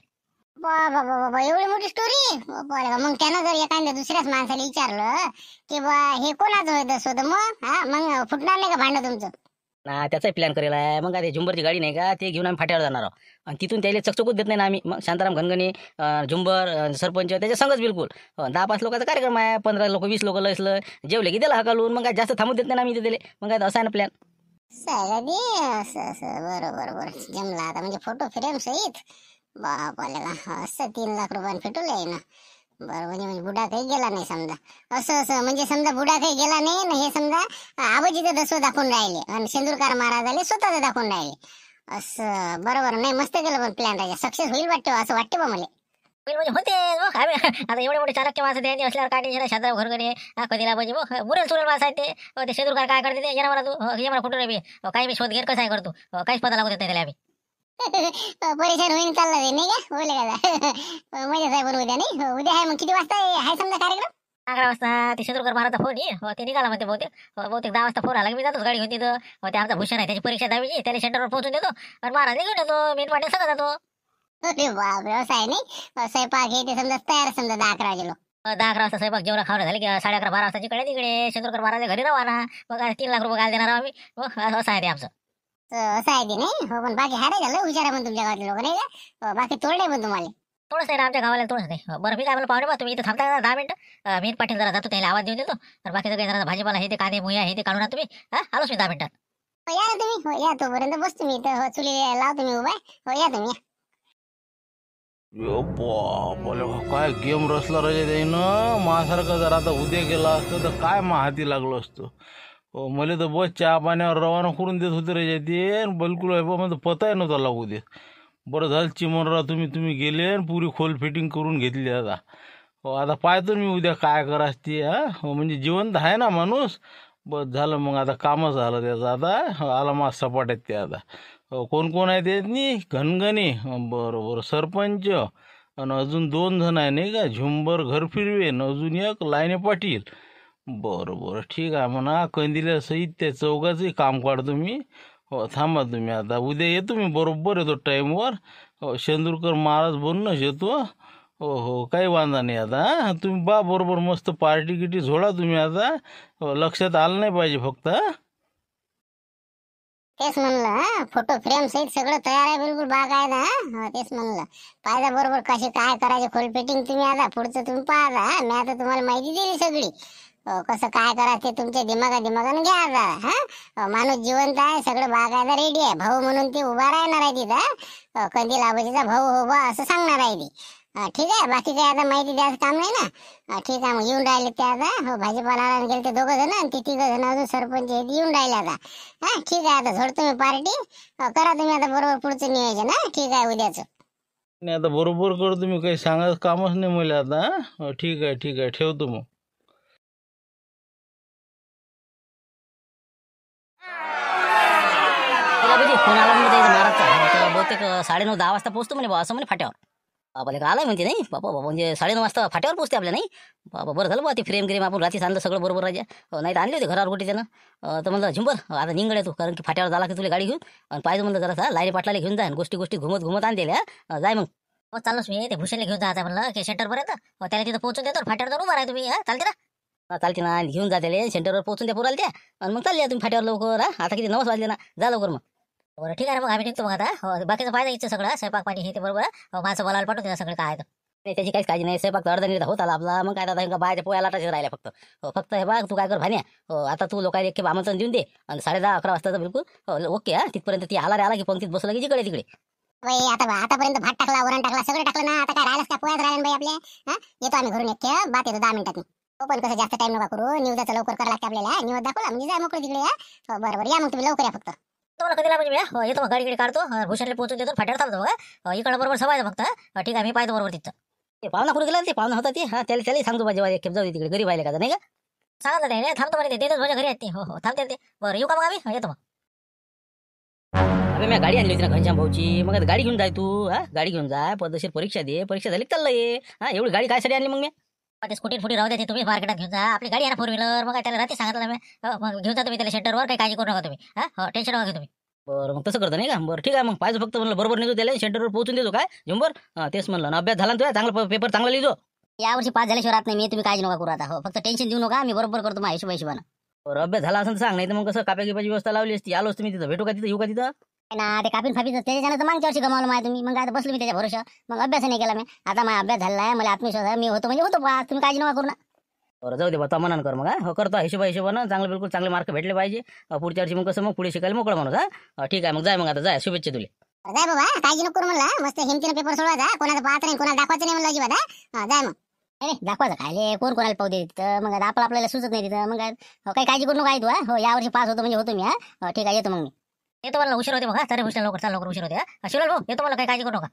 बाबा बाबा एवढी मोठी स्टोरी मग त्यानं जर एखाद्या दुसऱ्याच माणसाला विचारलं की बा हे कोणाचं होय दसवं? तर मग हा मग फुटणार नाही का भांडं तुमचं? ना त्याचाही प्लॅन करेला. आहे मग काय ते झुंबरची गाडी नाही का ते घेऊन आम्ही फाट्यावर जाणार आहोत. आणि तिथून त्याला चकचकूच देत नाही ना आम्ही. मग शांताराम घनगणे झुंबर सरपंच त्याच्या संघच बिलकुल. दहा पाच लोकांचा कार्यक्रम आहे. पंधरा लोक वीस लोक लसलं. जेवले की त्याला हकालून मग काय जास्त थांबू देत नाही ना आम्ही दिले मग काय असा ना प्लॅन सगळी असं असं बरोबर बरोबर. जमला आता म्हणजे फोटो फ्रेम सहित. बाप असं तीन लाख रुपयाने आहे ना. बरं म्हणजे म्हणजे बुडा काही गेला नाही समजा. असं असं म्हणजे समजा बुडा काही गेला नाही ना हे समजा आबाजीचं दसवं दाखवून राहिले. आणि शेंदूरकार महाराजाले स्वतःच दाखवून राहिले. असं बरोबर. नाही मस्त केलं पण प्लॅन राजा. सक्सेस होईल वाटतं असं वाटतं बा मला. म्हणजे होते. मग आता एवढे मोठे चाणक्य माणसं त्यांनी असल्यावर काय टेन्शन शांताराम घरगणे हा कधीला पाहिजे मग मुरेल सुरेल माणसं आहेत ते. हो, काय करते ते? ये मला तू. हो, ये मला कुठं बी? काही मी शोध घेर कसा करतो? काहीच पता लागू देत नाही त्याला आम्ही. परेशान होईन चालला ते नाही का? बोले का मजा साहेब उद्या नाही? उद्या आहे मग किती वाजता आहे? समजा कार्यक्रम? अकरा वाजता. ते शेदूरकर महाराजचा फोन ये हो, ते निघाला म्हणते बहुतेक. हो, बहुतेक दहा वाजता फोन आला की मी जातोच गाडी घेऊन तिथं. हो, ते आमचा भूषण आहे त्याची परीक्षा दहावीची त्याला सेंटरवर पोहोचून देतो. आणि महाराज घेऊन येतो. मी पाटील सगळं जातो. अरे बाप व्यवसाय नाही? स्वयंपाक हे ते समजा तयार समजा दहा अकरा वाजे लोक. अ, दहा अकरा वाजता स्वयंपाक जेवण खावणं झाले की साडे अकरा बारा वाजता तिकडे तिकडे शेंदूरकर महाराज घरी रवाना मग काय तीन लाख रुपये घाल देणार आम्ही. असं असं आहे ते आमचं. असं आहे ते नाही? हो पण बाकी हारे झालं हुशार आहे पण तुमच्या गावातले लोक नाही का? हो, बाकी तोडले पण तुम्हाला. थोडंच आहे ना आमच्या गावाला थोडंच नाही हो, बरं मी काय मला पाहुणे बा तुम्ही इथं थांबता का दहा मिनिटं. मी पाटील जरा जातो त्याला आवाज देऊन देतो. तर बाकीचं काही जरा भाजीपाला हे ते कांदे मुया हे ते काढून आणा तुम्ही हा आलोच मी दहा मिनिटात. हो, या ना तुम्ही. हो या तोपर्यंत बस तुम्ही इथं. हो चुली लाव तुम्ही उभा. हो या तुम्ही काय गेम रचला राजा त्यानं माझ्यासारखं जर आता उद्या गेला असतं तर काय मा हाती लागलो असतो. मला तर बस चहा पाण्यावर रवाना करून देत होते रे ते आणि बिलकुल आहे बा म्हणजे पताही नव्हता लागू देत बरं झालं चिमनरा तुम्ही तुम्ही गेले आणि पुरी खोल फिटिंग करून घेतली आता. हो आता पाहतो मी उद्या काय करास ते हा? हो म्हणजे जिवंत आहे ना माणूस. बस झालं मग आता कामच झालं त्याचं आता. हो, आला आला मा आहेत ते आता. हो कोण कोण आहे ते? नी घनघणी हो, बरं बरं सरपंच. आणि अजून दोन जण आहे नाही का? झुंबर घर फिरवेन. अजून एक लाईने पाटील. बरं बरं. ठीक आहे म्हणा. कंदिल्या सहित त्या चौघाचंही काम काढतो मी हो थांबा तुम्ही आता. उद्या येतो मी. बरोबर येतो टाईमवर. हो शेंदुरकर महाराज बनूनच येतो. हो हो. काही वांधा नाही आता हां. तुम्ही बा बरोबर मस्त पार्टी गिटी झोडा तुम्ही आता. हो, लक्षात आलं नाही पाहिजे फक्त हां. तेच म्हणलं हा. फोटो फ्रेम सहित सगळं तयार आहे. बिलकुल बाग आहे ना हो, तेच म्हणलं. पाहिजे बरोबर कशी काय करायचे खोल फिटिंग तुम्ही आता. पुढचं तुम्ही पाहता हा. मी आता तुम्हाला माहिती दिली सगळी. हो, कसं काय करायचं ते तुमच्या दिमागा दिमागाने घ्या आता हा? हो, माणूस जिवंत आहे सगळं बागायला रेडी आहे. भाऊ म्हणून ती उभा राहणार आहे तिथं हो, कंदील भाऊ हो बा असं सांगणार आहे ती. ठीक आहे? बाकी काय आता माहिती द्यायचं काम नाही ना? ठीक आहे मग येऊन राहिले ते आता हो? भाजीपाला गेले ते दोघं जण आणि ते तिघं जण अजून सरपंच हे येऊन राहिले आता. हा ठीक आहे आता झोडतो मी पार्टी हो, करा तुम्ही आता बरोबर पुढचं नियोजन हा? ठीक आहे उद्याचं. नाही आता बरोबर करतो तुम्ही काही सांगायचं कामच नाही मला आता हो, ठीक आहे ठीक आहे ठेवतो मग. फोन आला म्हणजे महाराजचा बहुतेक साडेनऊ दहा वाजता पोहोचतो म्हणे बा असं म्हणे फाट्यावर. बाबा लेका आलाय म्हणते नाही? बाबा बाबा म्हणजे साडेनऊ वाजता फाट्यावर पोहोचते आपल्या नाही? बाबा बरं झालं बा ते फ्रेम ग्रेम आपण रात्री आणलं सगळं बरोबर राजा. नाही तर आणले होते घरावर कुठे त्यानं. तर म्हणलं झुंबर आता निंगड येतो कारण की फाट्यावर झाला की तुला गाडी घेऊन. आणि पाहिजे म्हणलं जरा लाईने पाटलाला घेऊन जा गोष्टी गोष्टी घुमत घुमत आणलेल्या जाय मग. हो चाललोच मी ते भूषणला घेऊन जायचं म्हणलं की सेंटरपर्यंत त्याला तिथं पोहोचून देतो फाट्यावर उभा आहे तुम्ही हा चालते ना? चालते ना घेऊन जा त्याला सेंटरवर पोहोचून द्या पुराला त्या. आणि मग चालल्या तुम्ही फाट्यावर लवकर हा. आता किती नवस वाजले ना जा लवकर मग. बरं ठीक आहे ना मग आम्ही निघतो मग आता. हो, बाकीचं पाहिजे इच्छा सगळं स्वयंपाक पाणी हे ते बरोबर. हो, माणसं बोलायला पाठवते ना सगळं काय आहे ते. नाही त्याची काहीच काळजी नाही. स्वयंपाक तर अर्धा निर्धा होत आला आपला. मग काय आता ఇంకా बायाच्या पोया लाटायचे राहिल्या फक्त. हो फक्त हे बघ तू काय कर भान्या हो आता तू लोकांना एक खेप आमंत्रण देऊन दे. आणि साडे दहा अकरा वाजता बिलकुल. हो, ओके हा. तिथपर्यंत ती आला रे आला की पंक्तीत बसला की जिकडे तिकडे. बाई आता बा आतापर्यंत भात टाकला वरण टाकला सगळं टाकलं ना. आता काय राहिलंच का? पोयात राहिलं बाई आपल्या? हा? येतो आम्ही घरून एक खेळ बात येतो दहा मिनिटात. हो पण कसं जास्त टाइम नका करू. न्यूजचं लवकर करायला लागते आपल्याला. न्यूज दाखवला. म्हणजे जाय मोकळी तिकडे या हो बरं बरं. या मग तुम्ही लवकर या फक्त. तुम्हाला कधीला म्हणजे मी हो, येतो मग. गाडी काढतो. भूषणला पोहोचून देतो. फाट्यावर थांबतो हो, इकडं बरोबर सवायचं फक्त. ठीक आहे मी पाहतो बरोबर तिथं. ते पाहुणा कुठे गेला? ते पाहुणा होता ते. हा त्याला त्याला सांगतो एक खेप जाऊ दे तिकडे. गरीब आहे का नाही का? सांगितलं नाही थांबतो म्हणे ते. देतच माझ्या घरी आहेत ते. हो हो थांबते ते. बरं येऊ का मग आम्ही? हो, येतो मग. अबे मी गाडी आणली होती ना घनश्याम भाऊची. मग गाडी घेऊन जाय तू. हा गाडी घेऊन जाय. पद्धतशीर परीक्षा दे. परीक्षा झाली चाललं ये? हा एवढी गाडी काय आणली मग मी? मग ते स्कूटी फुटी राहू द्या तुम्ही मार्केटात घेऊन जा. आपली गाडी आहे ना फोर व्हीलर मग त्याला रात्री सांगितलं मी. हो, मग घेऊन जा तुम्ही त्याला शेंटरवर काही काळजी करू नका तुम्ही. हा? हो टेन्शन नका घेऊ तुम्ही. बरं मग तसं करतो नाही का? बरं ठीक आहे. मग पाहिजे फक्त म्हणलं बरोबर नेतो त्याला. सेंटरवर पोहोचून देतो काय? झुंबर हा तेच म्हणलं. ना अभ्यास झाला तुझा? चांगला पेपर चांगला लिहितो? यावर्षी पास झाल्याशिवाय राहत नाही मी. तुम्ही काळजी नका करू आता. हो फक्त टेन्शन देऊ नका. मी बरोबर करतो माझ्या हिशोबा हिशोबानं. बरं अभ्यास झाला तर सांग. नाही तर मग कसं काप्या किपाची व्यवस्था लावली असती. आलोच तुम्ही तिथं. भेटू का तिथं? येऊ का तिथं? ना ते कापीन फापीचं त्याच्यानं तर मागच्या वर्षी गमावलं माहिती तुम्ही. मग आता बसलो मी त्याच्या भरोशा मग अभ्यास नाही केला मी. आता माझा अभ्यास झाला आहे मला आत्मविश्वास आहे. मी होतो म्हणजे होतो पास तुम्ही काळजी नका करू ना. बरं जाऊ दे बा मनान कर मग हा. करतो हिशोबा हिशोबानं चांगलं बिलकुल चांगले मार्क भेटले पाहिजे. पुढच्या वर्षी मग कसं मग पुढे शिकायला मोकळं माणूस हा. ठीक आहे मग जाय मग आता जाय. शुभेच्छा तुले. जाय बाबा काळजी नको करू म्हणलं मस्त हिमतीनं पेपर सोडवायचा कोणाचा पाहत नाही कोणाला दाखवायचं नाही म्हणलं अजिबात जाय मग. नाही, दाखवायचं खायले कोण कोणाला पाहू दे तिथं? मग आपलं आपल्याला सुचत नाही तिथं. मग काय हो, काही काळजी करू नका तू हा. हो यावर्षी पास होतो म्हणजे होतो मी हा. हो, ठीक आहे येतो मग मी. येतो मला उशीर होते बघा. सारे तरी उशीर लवकर चाल लवकर उशीर होते हा. शिवलाल भाऊ येतो मला काही काळजी करू नका.